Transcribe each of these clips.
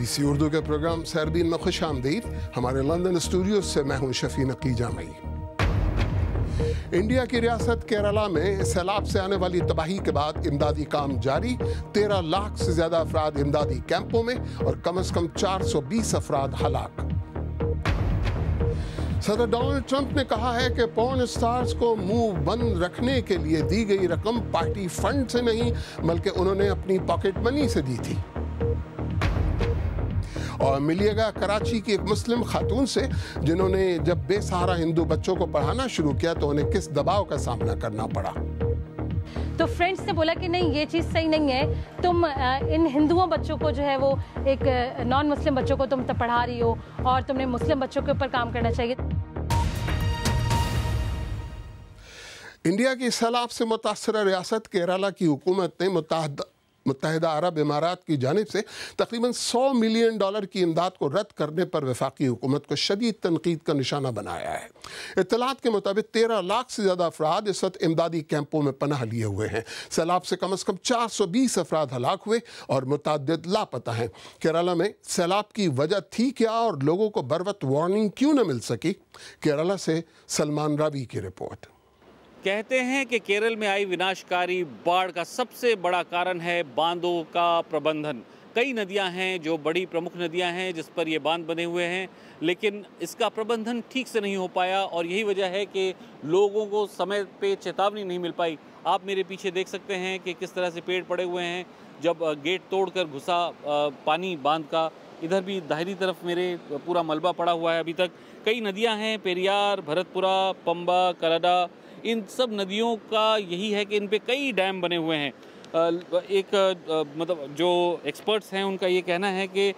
Be C Urdu کے programme سیربین میں خوش آمدید۔ ہمارے لندن اسٹوڈیو سے میں ہوں شفی نقی جامعی انڈیا کی ریاست کیرالہ میں سیلاب سے آنے والی تباہی کے بعد امدادی کام جاری۔ تیرہ لاکھ سے زیادہ افراد امدادی کیمپوں میں اور کم از کم چار سو بیس افراد ہلاک۔ صدر ڈونلڈ ٹرمپ نے کہا ہے کہ پورن سٹارز کو منہ بند رکھنے کے لیے دی گئی رقم پارٹی فنڈ سے نہیں، بلکہ انہوں نے اپنی پاکٹ منی سے دی تھی۔ اور ملیے گا کراچی کی ایک مسلم خاتون سے جنہوں نے جب بے سہارا ہندو بچوں کو پڑھانا شروع کیا تو انہیں کس دباؤ کا سامنا کرنا پڑا؟ تو فرینڈس نے بولا کہ نہیں یہ چیز صحیح نہیں ہے۔ تم ان ہندوؤں بچوں کو جو ہے وہ ایک نان مسلم بچوں کو تم پڑھا رہی ہو اور تم نے مسلم بچوں کے اوپر کام کرنا چاہیے۔ انڈیا کی سیلاب سے متاثرہ ریاست کیرالہ کی حکومت نے متحدہ متحدہ عرب امارات کی جانب سے تقریباً سو ملین ڈالر کی امداد کو رد کرنے پر وفاقی حکومت کو شدید تنقید کا نشانہ بنایا ہے۔ اطلاعات کے مطابق تیرہ لاکھ سے زیادہ افراد اس وقت امدادی کیمپوں میں پناہ لیے ہوئے ہیں۔ سیلاب سے کم از کم چار سو بیس افراد ہلاک ہوئے اور متعدد لاپتہ ہیں۔ کیرالہ میں سیلاب کی وجہ تھی کیا اور لوگوں کو بروت وارننگ کیوں نہ مل سکی؟ کیرالہ سے سلمان راوی کی رپورٹ۔ کہتے ہیں کہ کیرل میں آئی وناشکاری باڑھ کا سب سے بڑا کارن ہے باندھوں کا پربندھن۔ کئی ندیاں ہیں جو بڑی پرمکھ ندیاں ہیں جس پر یہ باندھ بنے ہوئے ہیں، لیکن اس کا پربندھن ٹھیک سے نہیں ہو پایا اور یہی وجہ ہے کہ لوگوں کو سمے پہ چیتاونی نہیں مل پائی۔ آپ میرے پیچھے دیکھ سکتے ہیں کہ کس طرح سے پیڑ پڑے ہوئے ہیں۔ جب گیٹ توڑ کر گھسا پانی باندھ کا، ادھر بھی داہری طرف میرے پورا ملبہ پڑا ہوا ہے ابھی تک۔ کئی ندیاں ہیں، پیریار، بھرت پورا پمبا، کلڈا ان سب ندیوں کا یہی ہے کہ ان پہ کئی ڈیم بنے ہوئے ہیں۔ ایک مطلب جو ایکسپرٹس ہیں، ان کا یہ کہنا ہے کہ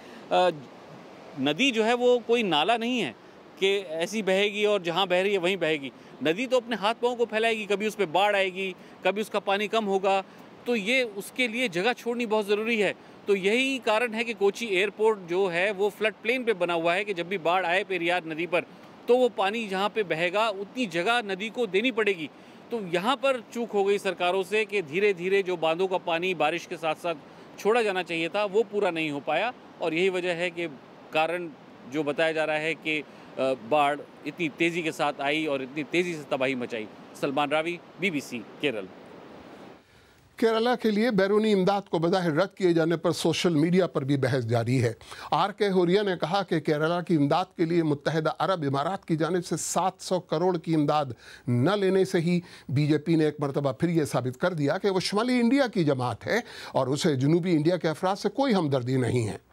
ندی جو ہے وہ کوئی نالا نہیں ہے کہ ایسی بہے گی اور جہاں بہ رہی ہے وہیں بہے گی۔ ندی تو اپنے ہاتھ پاؤں کو پھیلائے گی، کبھی اس پہ باڑھ آئے گی، کبھی اس کا پانی کم ہوگا۔ تو یہ اس کے لیے جگہ چھوڑنی بہت ضروری ہے۔ تو یہی کارن ہے کہ کوچی ایئرپورٹ جو ہے وہ فلڈ پلین پہ بنا ہوا ہے کہ جب بھی باڑھ آئے پیریار ندی پر۔ تو وہ پانی جہاں پہ بہے گا، اتنی جگہ ندی کو دینی پڑے گی۔ تو یہاں پر چوک ہو گئی سرکاروں سے کہ دھیرے دھیرے جو باندھوں کا پانی بارش کے ساتھ ساتھ چھوڑا جانا چاہیے تھا، وہ پورا نہیں ہو پایا۔ اور یہی وجہ ہے کہ کارن جو بتایا جا رہا ہے کہ باڑھ اتنی تیزی کے ساتھ آئی اور اتنی تیزی سے تباہی مچائی۔ Salman Ravi, B B C, Kerala. Kerala کے لیے بیرونی امداد کو بظاہر رد کیے جانے پر سوشل میڈیا پر بھی بحث جاری ہے۔ آر کے ہوریا نے کہا کہ کیرالہ کی امداد کے لیے متحدہ عرب امارات کی جانب سے سات سو کروڑ کی امداد نہ لینے سے ہی بی جے پی نے ایک مرتبہ پھر یہ ثابت کر دیا کہ وہ شمالی انڈیا کی جماعت ہے اور اسے جنوبی انڈیا کے افراد سے کوئی ہمدردی نہیں ہے۔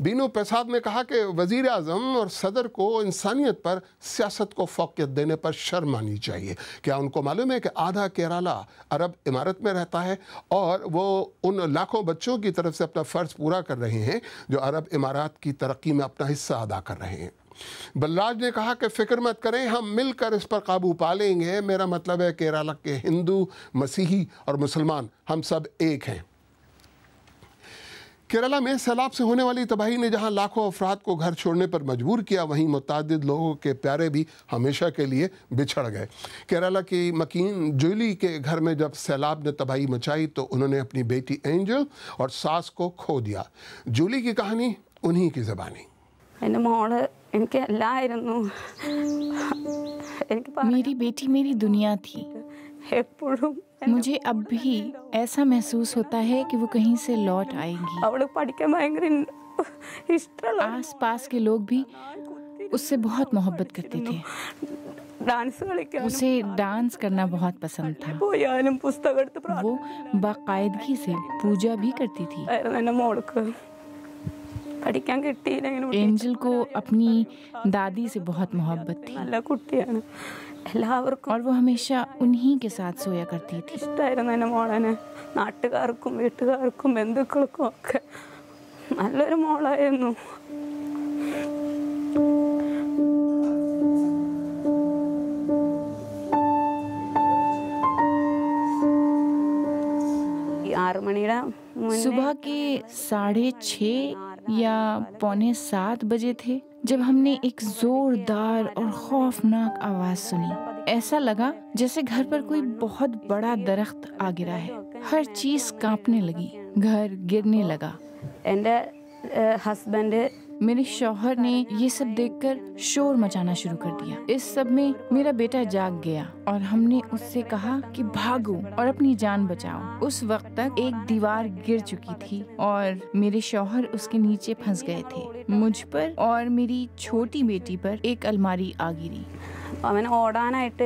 بینو پرساد نے کہا کہ وزیر اعظم اور صدر کو انسانیت پر سیاست کو فوقیت دینے پر شرم آنی چاہیے۔ کیا ان کو معلوم ہے کہ آدھا کیرالہ عرب امارت میں رہتا ہے اور وہ ان لاکھوں بچوں کی طرف سے اپنا فرض پورا کر رہے ہیں جو عرب امارات کی ترقی میں اپنا حصہ ادا کر رہے ہیں۔ بلراج نے کہا کہ فکر مت کریں، ہم مل کر اس پر قابو پا لیں گے۔ میرا مطلب ہے کیرالہ کے ہندو، مسیحی اور مسلمان ہم سب ایک ہیں۔ کیرالہ میں سیلاب سے ہونے والی تباہی نے جہاں لاکھوں افراد کو گھر چھوڑنے پر مجبور کیا وہیں متعدد لوگوں کے پیارے بھی ہمیشہ کے لیے بچھڑ گئے۔ کیرالہ کی مکین جولی کے گھر میں جب سیلاب نے تباہی مچائی تو انہوں نے اپنی بیٹی اینجل اور ساس کو کھو دیا۔ جولی کی کہانی انہی کی زبانی۔ میری بیٹی میری دنیا تھی۔ مجھے اب بھی ایسا محسوس ہوتا ہے کہ وہ کہیں سے لوٹ آئیں گی۔ آس پاس کے لوگ بھی اس سے بہت محبت کرتے تھے۔ اسے ڈانس کرنا بہت پسند تھا۔ وہ باقاعدگی سے پوجا بھی کرتی تھی۔ اینجل کو اپنی دادی سے بہت محبت تھی اور وہ ہمیشہ انہی کے ساتھ سویا کرتی تھی. صبح کے ساڑھے چھ یا پونے سات بجے تھے جب ہم نے ایک زوردار اور خوفناک آواز سنی۔ ایسا لگا جیسے گھر پر کوئی بہت بڑا درخت آ گرا ہے۔ ہر چیز کانپنے لگی، گھر گرنے لگا۔ ہسبینڈ میرے شوہر نے یہ سب دیکھ کر شور مچانا شروع کر دیا۔ اس سب میں میرا بیٹا جاگ گیا اور ہم نے اس سے کہا کہ بھاگو اور اپنی جان بچاؤ۔ اس وقت تک ایک دیوار گر چکی تھی اور میرے شوہر اس کے نیچے پھنس گئے تھے۔ مجھ پر اور میری چھوٹی بیٹی پر ایک الماری آ گری۔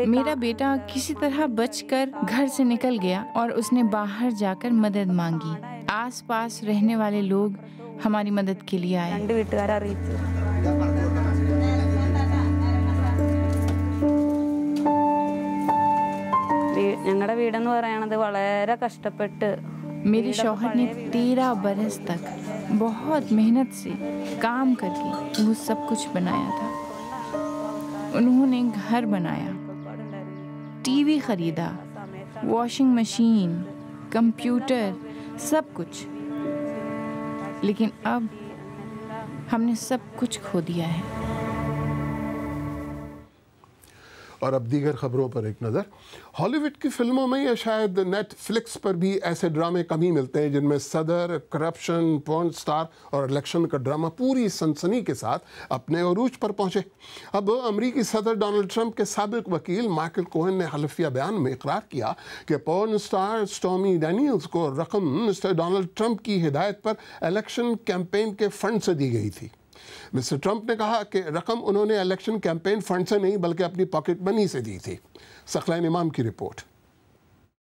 میرا بیٹا کسی طرح بچ کر گھر سے نکل گیا اور اس نے باہر جا کر مدد مانگی۔ آس پاس رہنے والے لوگ ہماری مدد کے لیے آئے۔ میرے شوہر نے تیرہ برس تک بہت محنت سے کام کر کے وہ سب کچھ بنایا تھا انہوں نے گھر بنایا ٹی وی خریدا واشنگ مشین کمپیوٹر سب کچھ لیکن اب ہم نے سب کچھ کھو دیا ہے۔ اور اب دیگر خبروں پر ایک نظر۔ ہالی ووڈ کی فلموں میں یا شاید نیٹ فلکس پر بھی ایسے ڈرامے کم ہی ملتے ہیں جن میں صدر، کرپشن، پورن سٹار اور الیکشن کا ڈرامہ پوری سنسنی کے ساتھ اپنے عروج پر پہنچے۔ اب امریکی صدر ڈونلڈ ٹرمپ کے سابق وکیل مائیکل کوہن نے حلفیہ بیان میں اقرار کیا کہ پورن سٹار سٹومی ڈینیلز کو رقم مسٹر ڈونلڈ ٹرمپ کی ہدایت پر الیکشن کیمپین کے فنڈ سے دی گئی تھی۔ مسٹر ٹرمپ نے کہا کہ رقم انہوں نے الیکشن کیمپین فنڈ سے نہیں بلکہ اپنی پاکٹ منی سے دی تھی۔ سخلین امام کی رپورٹ۔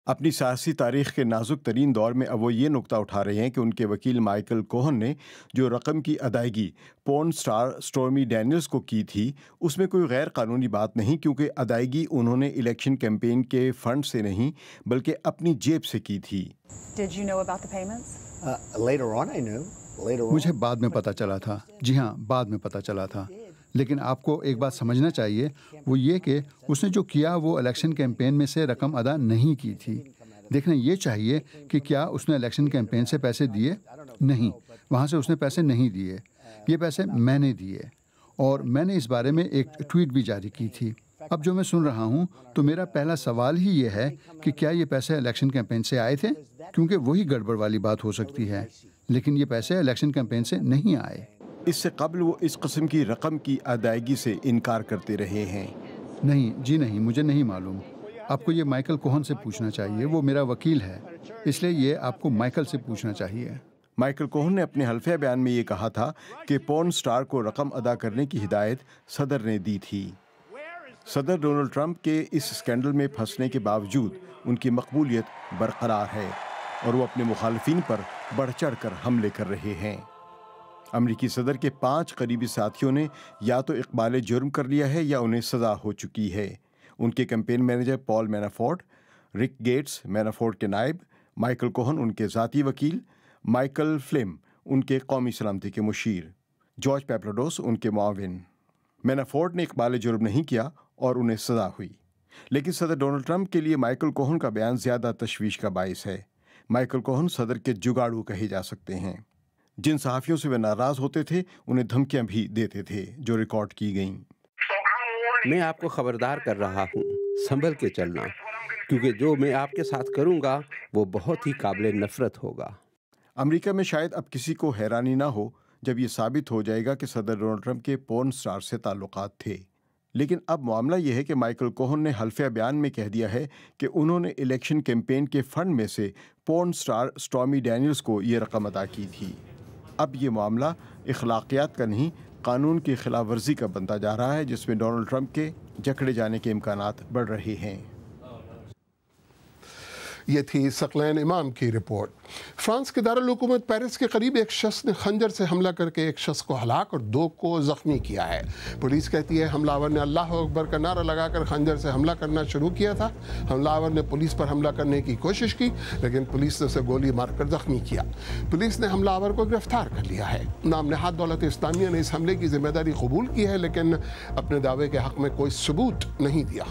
اپنی سیاسی تاریخ کے نازک ترین دور میں اب وہ یہ نقطہ اٹھا رہے ہیں کہ ان کے وکیل مائیکل کوہن نے جو رقم کی ادائیگی پون سٹار سٹورمی ڈینیلز کو کی تھی اس میں کوئی غیر قانونی بات نہیں کیونکہ ادائیگی انہوں نے الیکشن کیمپین کے فنڈ سے نہیں بلکہ اپنی جیب سے کی تھی۔ مجھے بعد میں پتہ چلا تھا۔ جی ہاں بعد میں پتہ چلا تھا۔ لیکن آپ کو ایک بات سمجھنا چاہیے، وہ یہ کہ اس نے جو کیا، وہ الیکشن کیمپین میں سے رقم ادا نہیں کی تھی۔ دیکھنا یہ چاہیے کہ کیا اس نے الیکشن کیمپین سے پیسے دیے؟ نہیں، وہاں سے اس نے پیسے نہیں دیے۔ یہ پیسے میں نے دیے۔ اور میں نے اس بارے میں ایک ٹویٹ بھی جاری کی تھی۔ اب جو میں سن رہا ہوں، تو میرا پہلا سوال ہی یہ ہے کہ کیا یہ پیسے الیکشن کیمپین سے آئے تھے؟ کیونکہ وہی گڑبڑ والی بات ہو سکتی ہے۔ لیکن یہ پیسے الیکشن کیمپین سے نہیں آئے۔ اس سے قبل وہ اس قسم کی رقم کی ادائیگی سے انکار کرتے رہے ہیں۔ نہیں جی نہیں مجھے نہیں معلوم۔ آپ کو یہ مائیکل کوہن سے پوچھنا چاہیے وہ میرا وکیل ہے۔ اس لیے یہ آپ کو مائیکل سے پوچھنا چاہیے۔ مائیکل کوہن نے اپنے حلفیہ بیان میں یہ کہا تھا کہ پون سٹار کو رقم ادا کرنے کی ہدایت صدر نے دی تھی۔ صدر ڈونلڈ ٹرمپ کے اس اسکینڈل میں پھنسنے کے باوجود ان کی مقبولیت برقرار ہے۔ اور وہ اپنے مخالفین پر بڑھ چڑھ کر حملے کر رہے ہیں۔ امریکی صدر کے پانچ قریبی ساتھیوں نے یا تو اقبال جرم کر لیا ہے یا انہیں سزا ہو چکی ہے۔ ان کے کیمپین مینیجر پال مینافورڈ، رک گیٹس مینافورڈ کے نائب، مائیکل کوہن ان کے ذاتی وکیل، مائیکل فلم ان کے قومی سلامتی کے مشیر، جارج پیپلوڈوس ان کے معاون۔ مینافورڈ نے اقبال جرم نہیں کیا اور انہیں سزا ہوئی۔ لیکن صدر ڈونلڈ ٹرمپ کے لیے مائیکل کوہن کا بیان زیادہ تشویش کا باعث ہے۔ مائیکل کوہن صدر کے جگاڑو کہے جا سکتے ہیں۔ جن صحافیوں سے وہ ناراض ہوتے تھے انہیں دھمکیاں بھی دیتے تھے جو ریکارڈ کی گئیں۔ میں آپ کو خبردار کر رہا ہوں سنبھل کے چلنا۔ کیونکہ جو میں آپ کے ساتھ کروں گا وہ بہت ہی قابل نفرت ہوگا۔ امریکہ میں شاید اب کسی کو حیرانی نہ ہو جب یہ ثابت ہو جائے گا کہ صدر ڈونلڈ ٹرمپ کے پورن سٹار سے تعلقات تھے۔ لیکن اب معاملہ یہ ہے کہ مائیکل کوہن نے حلفیہ بیان میں کہہ دیا ہے کہ انہوں نے الیکشن کیمپین کے فنڈ میں سے پورن سٹار سٹامی ڈینیلز کو یہ رقم ادا کی تھی۔ اب یہ معاملہ اخلاقیات کا نہیں، قانون کی خلاف ورزی کا بنتا جا رہا ہے، جس میں ڈونلڈ ٹرمپ کے جکڑے جانے کے امکانات بڑھ رہے ہیں۔ یہ تھی سقلین امام کی رپورٹ۔ فرانس کے دارالحکومت پیرس کے قریب ایک شخص نے خنجر سے حملہ کر کے ایک شخص کو ہلاک اور دو کو زخمی کیا ہے۔ پولیس کہتی ہے، حملہ آور نے اللہ اکبر کا نعرہ لگا کر خنجر سے حملہ کرنا شروع کیا تھا۔ حملہ آور نے پولیس پر حملہ کرنے کی کوشش کی، لیکن پولیس نے اسے گولی مار کر زخمی کیا۔ پولیس نے حملہ آور کو گرفتار کر لیا ہے۔ نام نہاد دولت اسلامیہ نے اس حملے کی ذمہ داری قبول کی ہے، لیکن اپنے دعوے کے حق میں کوئی ثبوت نہیں دیا۔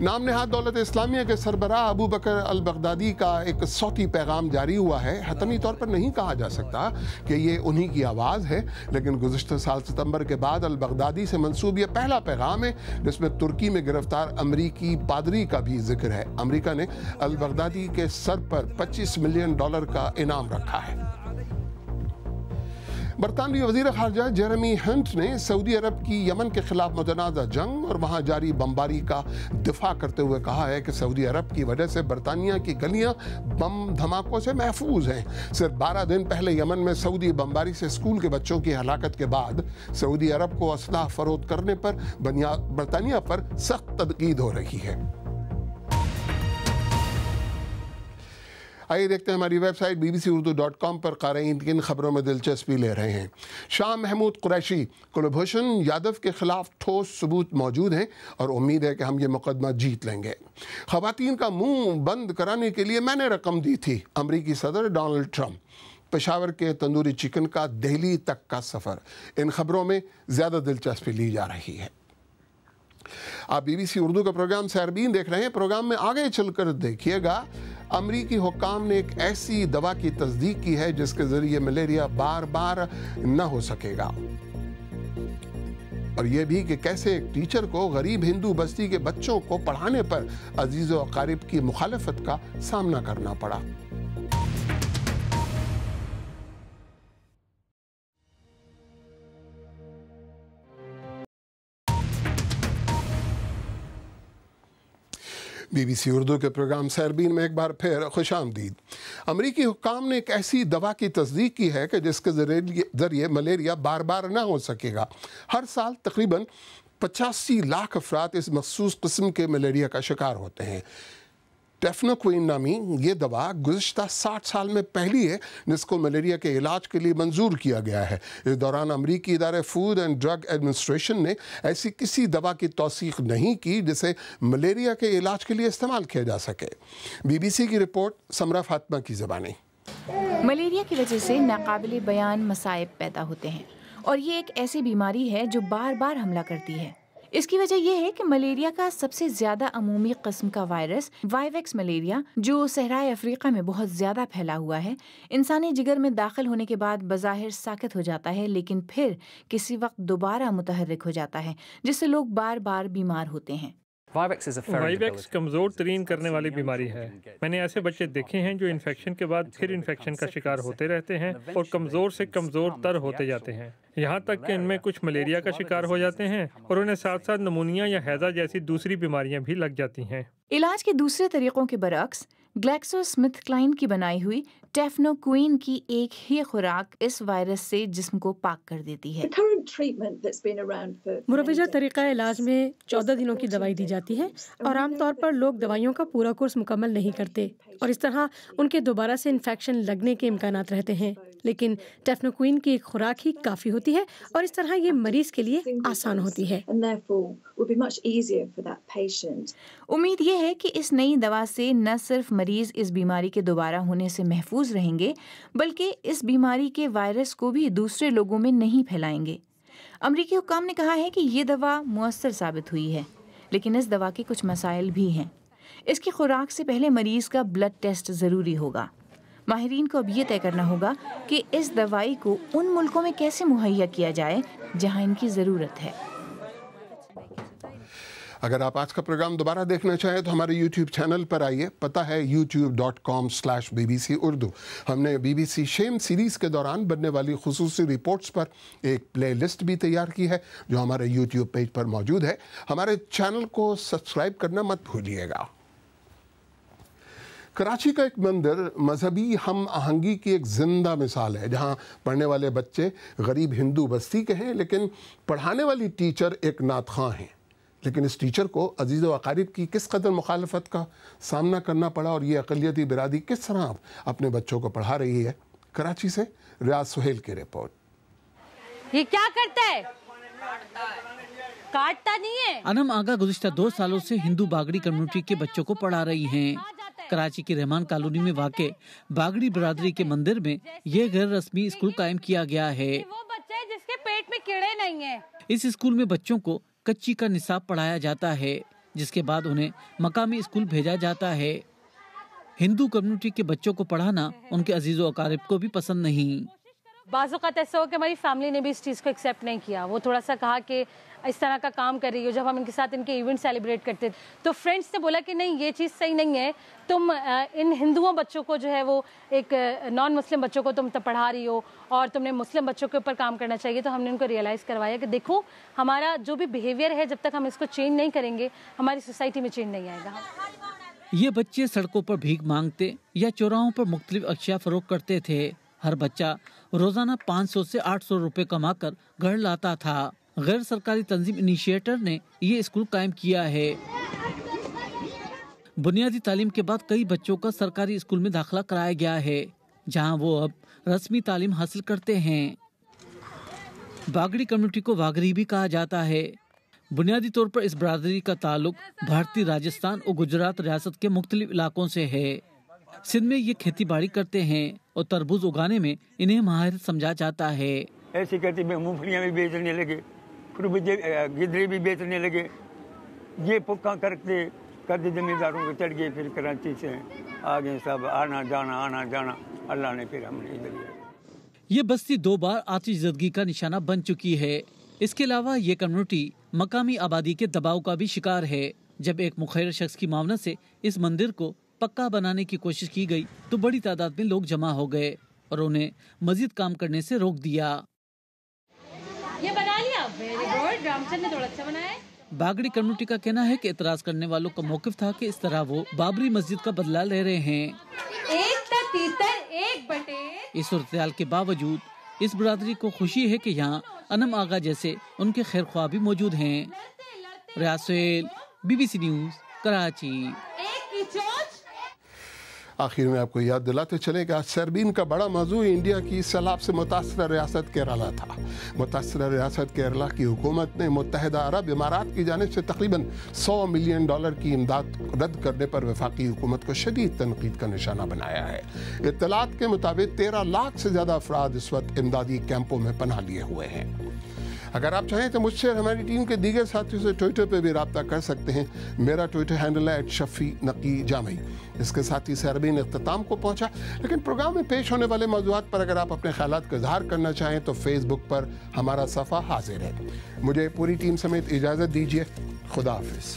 نام نہاد دولت اسلامیہ کے سربراہ ابو بکر البغدادی کا ایک صوتی پیغام جاری ہوا ہے۔ حتمی طور پر نہیں کہا جا سکتا کہ یہ انہی کی آواز ہے، لیکن گزشتہ سال ستمبر کے بعد البغدادی سے منصوب یہ پہلا پیغام ہے، جس میں ترکی میں گرفتار امریکی پادری کا بھی ذکر ہے۔ امریکہ نے البغدادی کے سر پر پچیس ملین ڈالر کا انعام رکھا ہے۔ برطانوی وزیر خارجہ جیرمی ہنٹ نے سعودی عرب کی یمن کے خلاف متنازع جنگ اور وہاں جاری بمباری کا دفاع کرتے ہوئے کہا ہے کہ سعودی عرب کی وجہ سے برطانیہ کی گلیاں بم دھماکوں سے محفوظ ہیں۔ صرف بارہ دن پہلے یمن میں سعودی بمباری سے اسکول کے بچوں کی ہلاکت کے بعد سعودی عرب کو اسلحہ فروخت کرنے پر برطانیہ پر سخت تنقید ہو رہی ہے۔ آئیے دیکھتے ہیں ہماری website B B C Urdu dot com پر قارئین کن خبروں میں دلچسپی لے رہے ہیں۔ شاہ محمود قریشی، کلبھوشن یادو کے خلاف ٹھوس ثبوت موجود ہیں اور امید ہے کہ ہم یہ مقدمہ جیت لیں گے۔ خواتین کا منہ بند کرانے کے لیے میں نے رقم دی تھی، امریکی صدر ڈونلڈ ٹرمپ۔ پشاور کے تندوری چکن کا دہلی تک کا سفر۔ ان خبروں میں زیادہ دلچسپی لی جا رہی ہے۔ آپ بی بی سی اردو کا پروگرام سیربین دیکھ رہے ہیں۔ پروگرام میں آگے چل کر دیکھیے گا امریکی حکام نے ایک ایسی دوا کی تصدیق کی ہے جس کے ذریعے ملیریا بار بار نہ ہو سکے گا۔ اور یہ بھی کہ کیسے ایک ٹیچر کو غریب ہندو بستی کے بچوں کو پڑھانے پر عزیز و اقارب کی مخالفت کا سامنا کرنا پڑا۔ بی بی سی اردو کے پروگرام سیربین میں ایک بار پھر خوش آمدید۔ امریکی حکام نے ایک ایسی دوا کی تصدیق کی ہے کہ جس کے ذریعے ملیریا بار بار نہ ہو سکے گا۔ ہر سال تقریباً پچاسی لاکھ افراد اس مخصوص قسم کے ملیریا کا شکار ہوتے ہیں۔ ٹیفنوکوین نامی یہ دوا گزشتہ ساٹھ سال میں پہلی ہے، جس کو ملیریا کے علاج کے لیے منظور کیا گیا ہے۔ اس دوران امریکی ادارے فوڈ اینڈ ڈرگ ایڈمنسٹریشن نے ایسی کسی دوا کی توثیق نہیں کی جسے ملیریا کے علاج کے لیے استعمال کیا جا سکے۔ بی بی سی کی رپورٹ سمرہ فاطمہ کی زبانی۔ ملیریا کی وجہ سے ناقابل بیان مسائب پیدا ہوتے ہیں اور یہ ایک ایسی بیماری ہے جو بار بار حملہ کرتی ہے۔ اس کی وجہ یہ ہے کہ ملیریا کا سب سے زیادہ عمومی قسم کا وائرس وائیویکس ملیریا، جو صحرائے افریقہ میں بہت زیادہ پھیلا ہوا ہے۔ انسانی جگر میں داخل ہونے کے بعد بظاہر ساکت ہو جاتا ہے، لیکن پھر کسی وقت دوبارہ متحرک ہو جاتا ہے، جس سے لوگ بار بار بیمار ہوتے ہیں۔ وائیویکس کمزور ترین کرنے والی بیماری ہے میں نے ایسے بچے دیکھے ہیں جو انفیکشن کے بعد پھر انفیکشن کا شکار ہوتے رہتے ہیں اور کمزور سے کمزور تر ہوتے جاتے ہیں یہاں تک کہ ان میں کچھ ملیریا کا شکار ہو جاتے ہیں اور انہیں ساتھ ساتھ نمونیا یا حیضہ جیسی دوسری بیماریاں بھی لگ جاتی ہیں علاج کے دوسرے طریقوں کے برعکس گلیکسو سمتھ کلائن کی بنائی ہوئی ٹیفنو کوئن کی ایک ہی خوراک اس وائرس سے جسم کو پاک کر دیتی ہے۔ مروجہ طریقہ علاج میں چودہ دنوں کی دوائی دی جاتی ہے اور عام طور پر لوگ دوائیوں کا پورا کورس مکمل نہیں کرتے اور اس طرح ان کے دوبارہ سے انفیکشن لگنے کے امکانات رہتے ہیں۔ لیکن ٹیفنوکوین کی ایک خوراک ہی کافی ہوتی ہے اور اس طرح یہ مریض کے لیے آسان ہوتی ہے۔ امید یہ ہے کہ اس نئی دوا سے نہ صرف مریض اس بیماری کے دوبارہ ہونے سے محفوظ رہیں گے بلکہ اس بیماری کے وائرس کو بھی دوسرے لوگوں میں نہیں پھیلائیں گے۔ امریکی حکام نے کہا ہے کہ یہ دوا مؤثر ثابت ہوئی ہے لیکن اس دوا کے کچھ مسائل بھی ہیں۔ اس کی خوراک سے پہلے مریض کا بلڈ ٹیسٹ ضروری ہوگا۔ ماہرین کو اب یہ طے کرنا ہوگا کہ اس دوائی کو ان ملکوں میں کیسے مہیا کیا جائے جہاں ان کی ضرورت ہے۔ اگر آپ آج کا پروگرام دوبارہ دیکھنا چاہیں تو ہمارے یوٹیوب چینل پر آئیے۔ پتہ ہے YouTube dot com slash B B C Urdu. ہم نے بی بی سی شیم سیریز کے دوران بننے والی خصوصی رپورٹس پر ایک پلے لسٹ بھی تیار کی ہے، جو ہمارے یوٹیوب پیج پر موجود ہے۔ ہمارے چینل کو سبسکرائب کرنا مت بھولیے گا۔ کراچی کا ایک مندر مذہبی ہم آہنگی کی ایک زندہ مثال ہے جہاں پڑھنے والے بچے غریب ہندو بستی کے ہیں لیکن پڑھانے والی ٹیچر ایک ناتخواں ہیں۔ لیکن اس ٹیچر کو عزیز و اقارب کی کس قدر مخالفت کا سامنا کرنا پڑا اور یہ اقلیتی برادری کس طرح اپنے بچوں کو پڑھا رہی ہے؟ کراچی سے ریاض سہیل کی رپورٹ۔ یہ کیا کرتا ہے؟ کاٹتا نہیں ہے؟ انم آگا گزشتہ دو سالوں سے ہندو باگڑی کمیونٹی کے بچوں کو پڑھا رہی ہیں۔ کراچی کی رحمان کالونی میں واقع باگڑی برادری کے مندر میں یہ غیر رسمی اسکول قائم کیا گیا ہے۔ وہ جس کے پیٹ میں کیڑے نہیں ہیں۔ اس اسکول میں بچوں کو کچی کا نصاب پڑھایا جاتا ہے جس کے بعد انہیں مقامی اسکول بھیجا جاتا ہے۔ ہندو کمیونٹی کے بچوں کو پڑھانا ان کے عزیز و اقارب کو بھی پسند نہیں۔ بعض اوقات ایسا ہو کہ ہماری فیملی نے بھی اس چیز کو ایکسیپٹ نہیں کیا۔ وہ تھوڑا سا کہا کہ اس طرح کا کام کر رہی ہو، جب ہم ان کے ساتھ ان کے ایونٹ سیلیبریٹ کرتے تو فرینڈس نے بولا کہ نہیں، یہ چیز صحیح نہیں ہے۔ تم ان ہندوؤں بچوں کو جو ہے وہ ایک نان مسلم بچوں کو تم پڑھا رہی ہو اور تم نے مسلم بچوں کے اوپر کام کرنا چاہیے، تو ہم نے ان کو ریئلائز کروایا کہ دیکھو، ہمارا جو بھی بیہیویئر ہے، جب تک ہم اس کو چینج نہیں کریں گے، ہماری سوسائٹی میں چینج نہیں آئے گا۔ یہ بچے سڑکوں پر بھیک مانگتے یا چوراہوں پر مختلف اشیاء فروخت کرتے تھے۔ ہر بچہ روزانہ پانچ سو سے آٹھ سو روپے کما کر گھر لاتا تھا۔ غیر سرکاری تنظیم انیشیٹر نے یہ اسکول قائم کیا ہے۔ بنیادی تعلیم کے بعد کئی بچوں کا سرکاری اسکول میں داخلہ کرایا گیا ہے، جہاں وہ اب رسمی تعلیم حاصل کرتے ہیں۔ باگڑی کمیونٹی کو واگری بھی کہا جاتا ہے۔ بنیادی طور پر اس برادری کا تعلق بھارتی راجستھان اور گجرات ریاست کے مختلف علاقوں سے ہے۔ سندھ میں یہ کھیتی باڑی کرتے ہیں۔ اور تربوز اگانے میں انہیں مہارت سمجھا جاتا ہے۔ ایسی کہتی میں مونگفلیاں بھی بیچنے لگے گدرے بھی بیچنے لگے۔ یہ پکا کرتے کرتے زمینداروں کو چڑھ گئے پھر کراچی سے آگے سب آنا جانا آنا جانا۔ اللہ نے پھر ہم نے ادھر یہ بستی دو بار آتش زدگی کا نشانہ بن چکی ہے۔ اس کے علاوہ یہ کمیونٹی مقامی آبادی کے دباؤ کا بھی شکار ہے۔ جب ایک مخیر شخص کی معاونت سے اس مندر کو پکا بنانے کی کوشش کی گئی تو بڑی تعداد میں لوگ جمع ہو گئے اور انہیں مزید کام کرنے سے روک دیا۔ باگڑی کمیونٹی کا کہنا ہے کہ اعتراض کرنے والوں کا موقف تھا کہ اس طرح وہ بابری مسجد کا بدلہ لے رہے ہیں۔ اس صورتحال کے باوجود اس برادری کو خوشی ہے کہ یہاں انم آغا جیسے ان کے خیر خواہ بھی موجود ہیں۔ ریاسیل B B C news Karachi. آخر میں آپ کو یاد دلاتے چلے کہ آج سربین کا بڑا موضوع انڈیا کی سیلاب سے متاثرہ ریاست کیرالہ تھا۔ متاثرہ ریاست کیرالہ کی حکومت نے متحدہ عرب امارات کی جانب سے تقریباً سو ملین ڈالر کی امداد رد کرنے پر وفاقی حکومت کو شدید تنقید کا نشانہ بنایا ہے۔ اطلاعات کے مطابق تیرہ لاکھ سے زیادہ افراد اس وقت امدادی کیمپوں میں پناہ لیے ہوئے ہیں۔ اگر آپ چاہیں تو مجھ سے ہماری ٹیم کے دیگر ساتھیوں سے ٹویٹر پہ بھی رابطہ کر سکتے ہیں۔ میرا ٹویٹر ہینڈل ہے شفی نقی جامعی۔ اس کے ساتھ ہی سیربین اختتام کو پہنچا، لیکن پروگرام میں پیش ہونے والے موضوعات پر اگر آپ اپنے خیالات کا اظہار کرنا چاہیں تو فیس بک پر ہمارا صفحہ حاضر ہے۔ مجھے پوری ٹیم سمیت اجازت دیجیے خدا حافظ۔